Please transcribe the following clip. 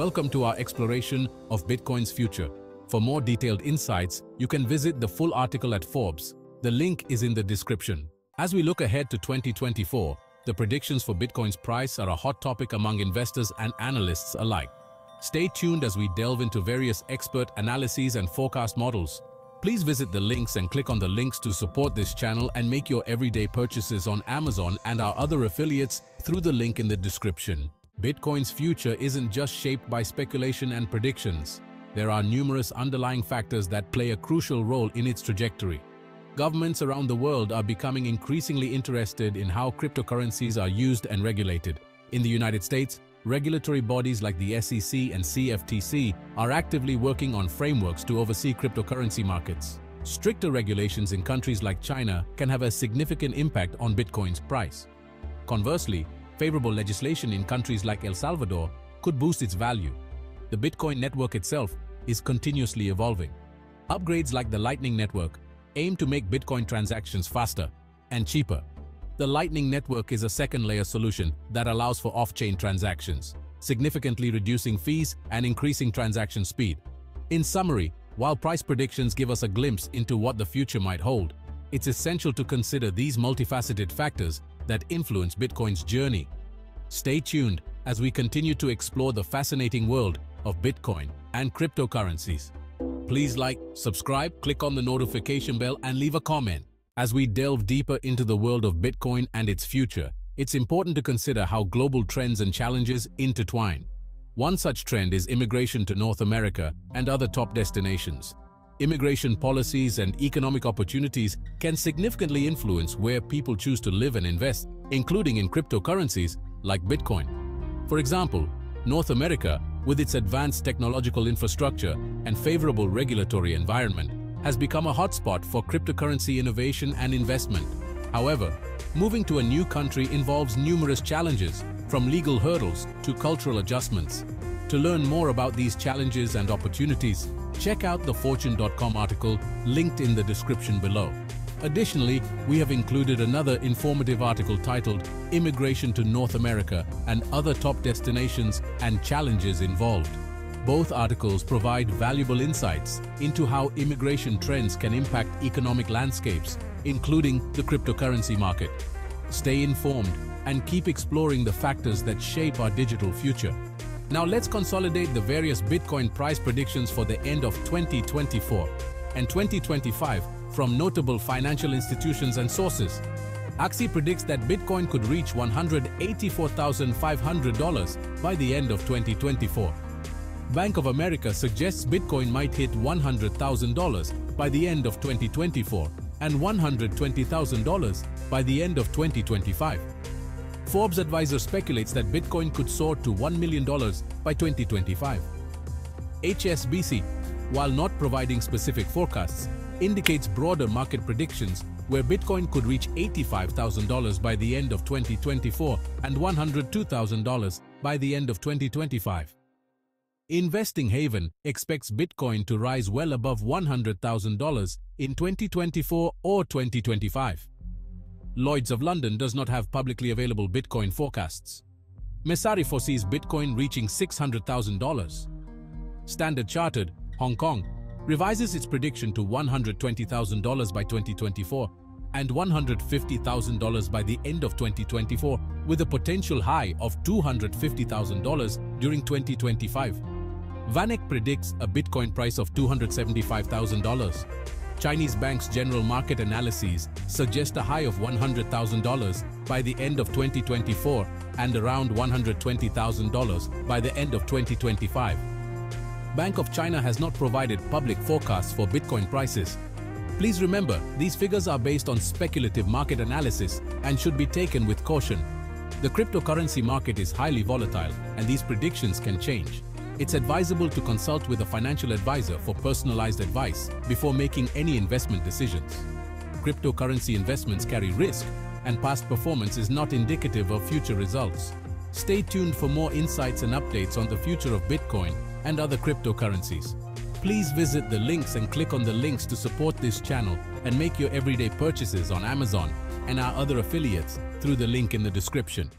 Welcome to our exploration of Bitcoin's future. For more detailed insights, you can visit the full article at Forbes. The link is in the description. As we look ahead to 2024, the predictions for Bitcoin's price are a hot topic among investors and analysts alike. Stay tuned as we delve into various expert analyses and forecast models. Please visit the links and click on the links to support this channel and make your everyday purchases on Amazon and our other affiliates through the link in the description. Bitcoin's future isn't just shaped by speculation and predictions. There are numerous underlying factors that play a crucial role in its trajectory. Governments around the world are becoming increasingly interested in how cryptocurrencies are used and regulated. In the United States, regulatory bodies like the SEC and CFTC are actively working on frameworks to oversee cryptocurrency markets. Stricter regulations in countries like China can have a significant impact on Bitcoin's price. Conversely, favorable legislation in countries like El Salvador could boost its value. The Bitcoin network itself is continuously evolving. Upgrades like the Lightning Network aim to make Bitcoin transactions faster and cheaper. The Lightning Network is a second-layer solution that allows for off-chain transactions, significantly reducing fees and increasing transaction speed. In summary, while price predictions give us a glimpse into what the future might hold, it's essential to consider these multifaceted factors that influence Bitcoin's journey. Stay tuned as we continue to explore the fascinating world of Bitcoin and cryptocurrencies. Please like, subscribe, click on the notification bell and leave a comment. As we delve deeper into the world of Bitcoin and its future, it's important to consider how global trends and challenges intertwine. One such trend is immigration to North America and other top destinations. Immigration policies and economic opportunities can significantly influence where people choose to live and invest, including in cryptocurrencies like Bitcoin. For example, North America, with its advanced technological infrastructure and favorable regulatory environment, has become a hotspot for cryptocurrency innovation and investment. However, moving to a new country involves numerous challenges, from legal hurdles to cultural adjustments. To learn more about these challenges and opportunities, check out the Fortune.com article linked in the description below. Additionally, we have included another informative article titled Immigration to North America and Other Top Destinations and Challenges Involved. Both articles provide valuable insights into how immigration trends can impact economic landscapes, including the cryptocurrency market. Stay informed and keep exploring the factors that shape our digital future. Now let's consolidate the various Bitcoin price predictions for the end of 2024 and 2025 from notable financial institutions and sources. Axios predicts that Bitcoin could reach $184,500 by the end of 2024. Bank of America suggests Bitcoin might hit $100,000 by the end of 2024 and $120,000 by the end of 2025. Forbes advisor speculates that Bitcoin could soar to $1 million by 2025. HSBC, while not providing specific forecasts, indicates broader market predictions where Bitcoin could reach $85,000 by the end of 2024 and $102,000 by the end of 2025. Investing Haven expects Bitcoin to rise well above $100,000 in 2024 or 2025. Lloyds of London does not have publicly available Bitcoin forecasts. Messari foresees Bitcoin reaching $600,000. Standard Chartered, Hong Kong, revises its prediction to $120,000 by 2024 and $150,000 by the end of 2024, with a potential high of $250,000 during 2025. VanEck predicts a Bitcoin price of $275,000. Chinese banks' general market analyses suggest a high of $100,000 by the end of 2024 and around $120,000 by the end of 2025. Bank of China has not provided public forecasts for Bitcoin prices. Please remember, these figures are based on speculative market analysis and should be taken with caution. The cryptocurrency market is highly volatile and these predictions can change. It's advisable to consult with a financial advisor for personalized advice before making any investment decisions. Cryptocurrency investments carry risk and past performance is not indicative of future results. Stay tuned for more insights and updates on the future of Bitcoin and other cryptocurrencies. Please visit the links and click on the links to support this channel and make your everyday purchases on Amazon and our other affiliates through the link in the description.